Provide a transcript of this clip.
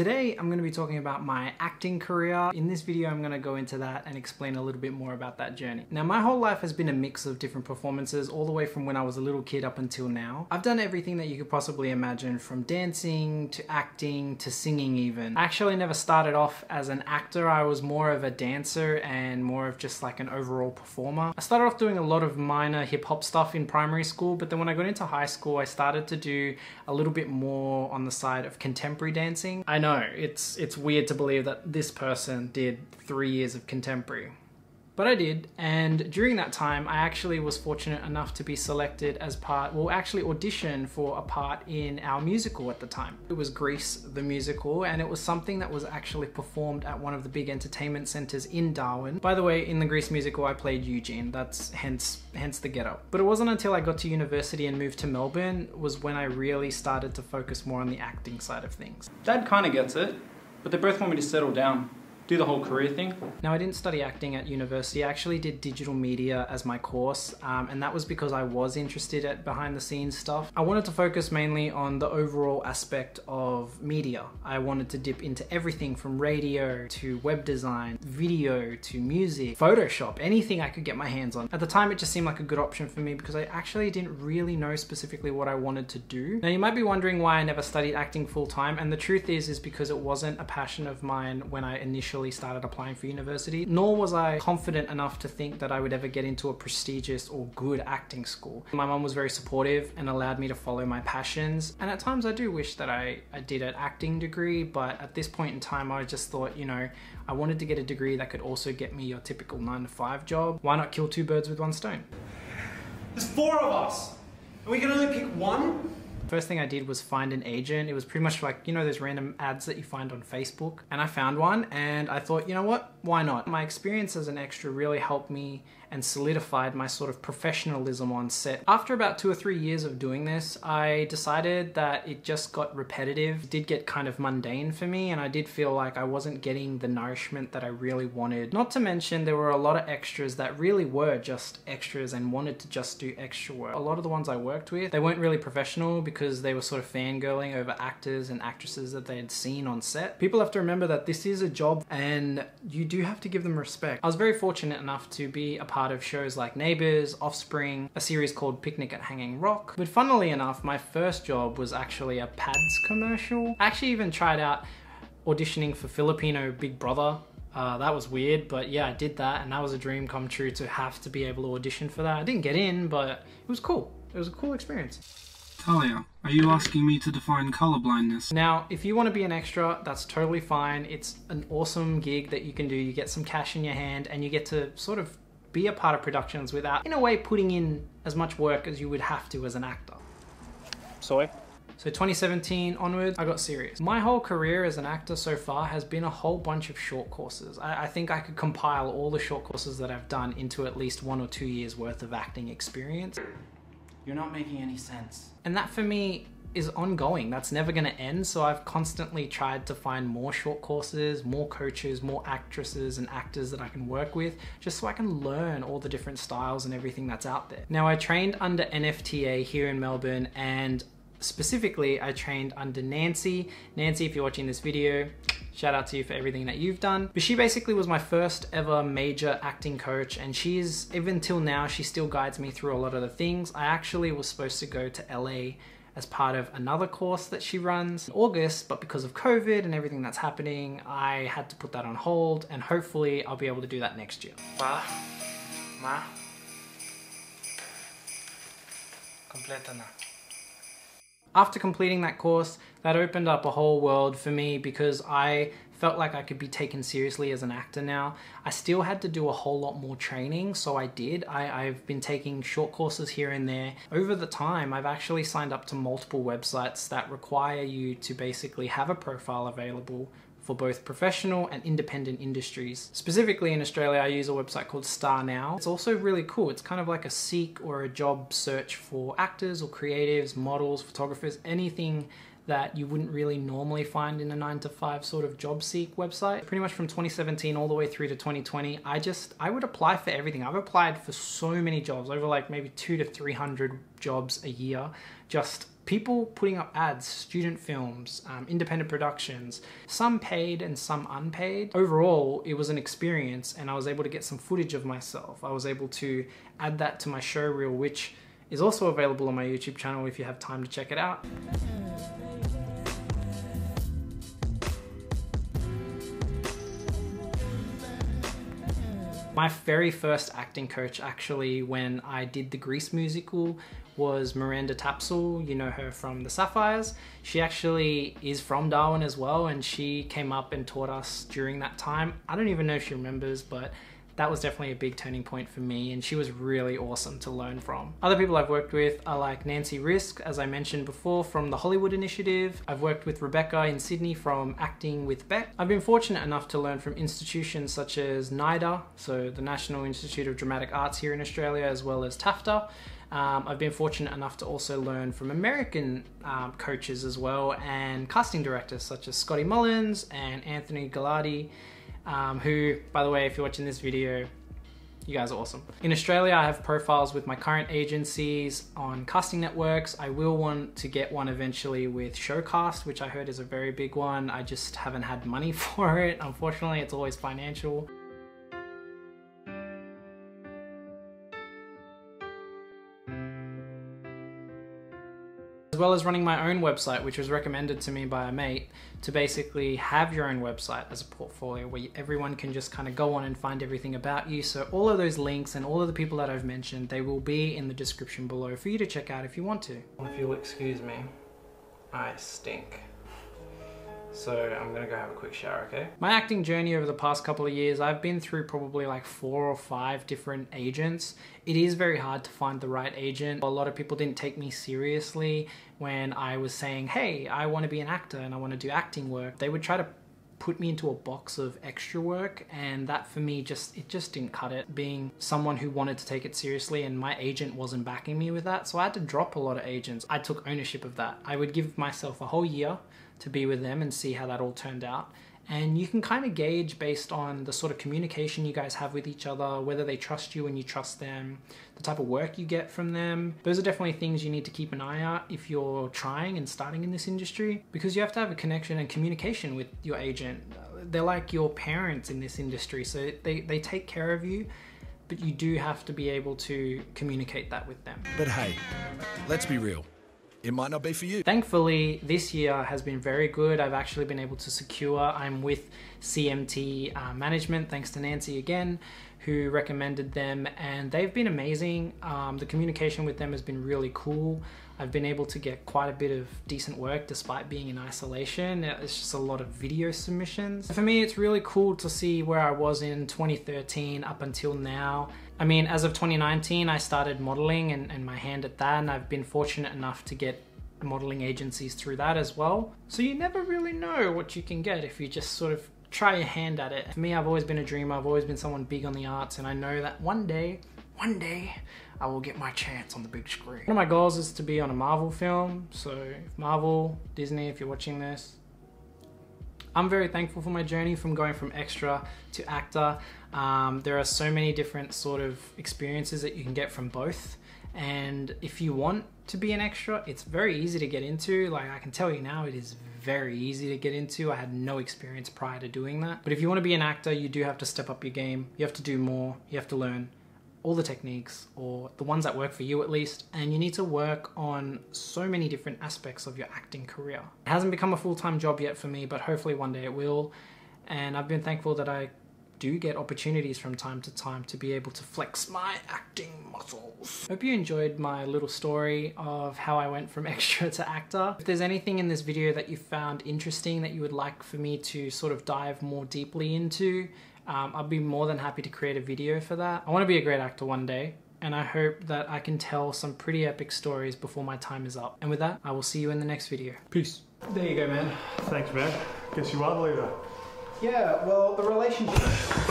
Today I'm going to be talking about my acting career. In this video I'm going to go into that and explain a little bit more about that journey. Now my whole life has been a mix of different performances all the way from when I was a little kid up until now. I've done everything that you could possibly imagine from dancing to acting to singing even. I actually never started off as an actor, I was more of a dancer and more of just like an overall performer. I started off doing a lot of minor hip hop stuff in primary school but then when I got into high school I started to do a little bit more on the side of contemporary dancing. I know know, it's it's weird to believe that this person did three years of contemporary. But I did, and during that time, I actually was fortunate enough to be selected as part, well, actually audition for a part in our musical at the time. It was Grease the musical, and it was something that was actually performed at one of the big entertainment centers in Darwin. By the way, in the Grease musical, I played Eugene. That's hence hence the get up. But it wasn't until I got to university and moved to Melbourne was when I really started to focus more on the acting side of things. Dad kind of gets it, but they both want me to settle down do the whole career thing. Now I didn't study acting at university, I actually did digital media as my course um, and that was because I was interested at behind the scenes stuff. I wanted to focus mainly on the overall aspect of media. I wanted to dip into everything from radio to web design, video to music, Photoshop, anything I could get my hands on. At the time it just seemed like a good option for me because I actually didn't really know specifically what I wanted to do. Now you might be wondering why I never studied acting full time and the truth is is because it wasn't a passion of mine when I initially started applying for university, nor was I confident enough to think that I would ever get into a prestigious or good acting school. My mum was very supportive and allowed me to follow my passions. And at times I do wish that I, I did an acting degree, but at this point in time, I just thought, you know, I wanted to get a degree that could also get me your typical nine to five job. Why not kill two birds with one stone? There's four of us, and we can only pick one? First thing I did was find an agent. It was pretty much like, you know, those random ads that you find on Facebook. And I found one and I thought, you know what, why not? My experience as an extra really helped me and solidified my sort of professionalism on set. After about two or three years of doing this, I decided that it just got repetitive. It did get kind of mundane for me and I did feel like I wasn't getting the nourishment that I really wanted. Not to mention there were a lot of extras that really were just extras and wanted to just do extra work. A lot of the ones I worked with, they weren't really professional because they were sort of fangirling over actors and actresses that they had seen on set. People have to remember that this is a job and you do have to give them respect. I was very fortunate enough to be a part part of shows like Neighbours, Offspring, a series called Picnic at Hanging Rock. But funnily enough, my first job was actually a Pads commercial. I actually even tried out auditioning for Filipino Big Brother uh, that was weird, but yeah, I did that, and that was a dream come true to have to be able to audition for that. I didn't get in, but it was cool. It was a cool experience. Talia, are you asking me to define colorblindness? Now, if you want to be an extra, that's totally fine. It's an awesome gig that you can do. You get some cash in your hand, and you get to sort of be a part of productions without, in a way, putting in as much work as you would have to as an actor. Soy? So 2017 onwards, I got serious. My whole career as an actor so far has been a whole bunch of short courses. I, I, think I could compile all the short courses that I've done into at least one or two years worth of acting experience. You're not making any sense. And that for me is ongoing. That's never going to end. So I've constantly tried to find more short courses, more coaches, more actresses and actors that I can work with, just so I can learn all the different styles and everything that's out there. Now I trained under NFTA here in Melbourne and specifically I trained under Nancy. Nancy, if you're watching this video, shout out to you for everything that you've done. But she basically was my first ever major acting coach and she's, even till now, she still guides me through a lot of the things. I actually was supposed to go to LA as part of another course that she runs in August, but because of COVID and everything that's happening, I had to put that on hold and hopefully I'll be able to do that next year. Pa? Ma? Completa na. After completing that course, that opened up a whole world for me because I felt like I could be taken seriously as an actor now. I still had to do a whole lot more training, so I did. I, have been taking short courses here and there. Over the time, I've actually signed up to multiple websites that require you to basically have a profile available for both professional and independent industries. Specifically in Australia, I use a website called StarNow. It's also really cool. It's kind of like a seek or a job search for actors or creatives, models, photographers, anything that you wouldn't really normally find in a nine to five sort of job seek website. Pretty much from 2017 all the way through to 2020, I just, I would apply for everything. I've applied for so many jobs, over like maybe two to 300 jobs a year just people putting up ads, student films, um, independent productions, some paid and some unpaid. Overall, it was an experience and I was able to get some footage of myself. I was able to add that to my show reel, which is also available on my YouTube channel if you have time to check it out. My very first acting coach, actually, when I did the Grease musical, was Miranda Tapsell. You know her from The Sapphires. She actually is from Darwin as well, and she came up and taught us during that time. I don't even know if she remembers, but that was definitely a big turning point for me and she was really awesome to learn from. Other people I've worked with are like Nancy Rizk, as I mentioned before, from the Hollywood Initiative. I've worked with Rebecca in Sydney from Acting with Bec. I've been fortunate enough to learn from institutions such as NIDA, so the National Institute of Dramatic Arts here in Australia, as well as TAFTA. Um, I've been fortunate enough to also learn from American um, coaches as well and casting directors such as Scotty Mullens and Anthony Gilardi um, who, by the way, if you're watching this video, you guys are awesome. In Australia, I have profiles with my current agencies on casting networks. I will want to get one eventually with Showcast, which I heard is a very big one. I just haven't had money for it. Unfortunately, it's always financial. Well as running my own website, which was recommended to me by a mate, to basically have your own website as a portfolio where everyone can just kind of go on and find everything about you. So all of those links and all of the people that I've mentioned, they will be in the description below for you to check out if you want to. If you'll excuse me, I stink. So I'm gonna go have a quick shower, okay? My acting journey over the past couple of years, I've been through probably like four or five different agents. It is very hard to find the right agent. A lot of people didn't take me seriously when I was saying, hey, I wanna be an actor and I wanna do acting work. They would try to put me into a box of extra work and that for me just it just didn't cut it. Being someone who wanted to take it seriously and my agent wasn't backing me with that so I had to drop a lot of agents. I took ownership of that. I would give myself a whole year to be with them and see how that all turned out. And you can kind of gauge based on the sort of communication you guys have with each other, whether they trust you and you trust them, the type of work you get from them. Those are definitely things you need to keep an eye out if you're trying and starting in this industry because you have to have a connection and communication with your agent. They're like your parents in this industry, so they, they take care of you but you do have to be able to communicate that with them. But hey, let's be real it might not be for you. Thankfully, this year has been very good. I've actually been able to secure, I'm with CMT uh, Management, thanks to Nancy again, who recommended them, and they've been amazing. Um, the communication with them has been really cool. I've been able to get quite a bit of decent work despite being in isolation. It's just a lot of video submissions. For me, it's really cool to see where I was in 2013 up until now. I mean, as of 2019, I started modeling and, and my hand at that, and I've been fortunate enough to get modeling agencies through that as well. So you never really know what you can get if you just sort of try your hand at it. For me, I've always been a dreamer. I've always been someone big on the arts, and I know that one day, one day, I will get my chance on the big screen. One of my goals is to be on a Marvel film, so Marvel, Disney, if you're watching this, I'm very thankful for my journey from going from extra to actor. Um, there are so many different sort of experiences that you can get from both. And if you want to be an extra, it's very easy to get into. Like I can tell you now, it is very easy to get into. I had no experience prior to doing that. But if you want to be an actor, you do have to step up your game. You have to do more. You have to learn all the techniques or the ones that work for you at least and you need to work on so many different aspects of your acting career. It hasn't become a full-time job yet for me but hopefully one day it will and I've been thankful that I do get opportunities from time to time to be able to flex my acting muscles. Hope you enjoyed my little story of how I went from extra to actor. If there's anything in this video that you found interesting that you would like for me to sort of dive more deeply into, um, I'd be more than happy to create a video for that. I want to be a great actor one day and I hope that I can tell some pretty epic stories before my time is up. And with that, I will see you in the next video. Peace. There you go, man. Thanks, man. Guess you are the leader. Yeah, well, the relationship...